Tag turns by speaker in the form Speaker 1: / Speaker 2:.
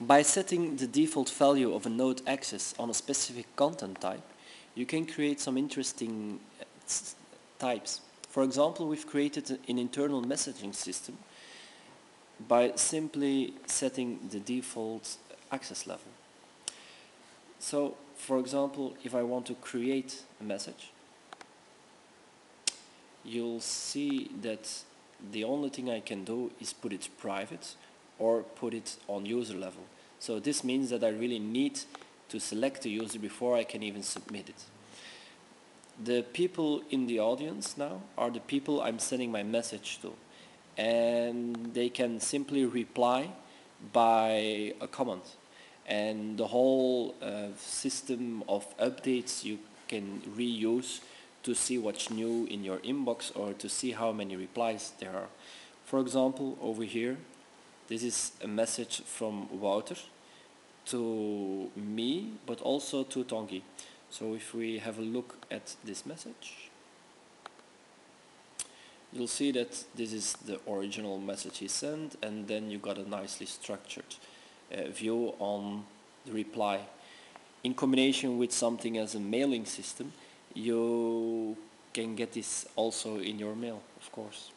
Speaker 1: By setting the default value of a node access on a specific content type, you can create some interesting uh, types. For example, we've created an internal messaging system by simply setting the default access level. So, for example, if I want to create a message, you'll see that the only thing I can do is put it private or put it on user level. So this means that I really need to select the user before I can even submit it. The people in the audience now are the people I'm sending my message to and they can simply reply by a comment and the whole uh, system of updates you can reuse to see what's new in your inbox or to see how many replies there are. For example, over here, this is a message from Wouter to me, but also to Tongi. So if we have a look at this message, you'll see that this is the original message he sent and then you got a nicely structured uh, view on the reply. In combination with something as a mailing system, you can get this also in your mail, of course.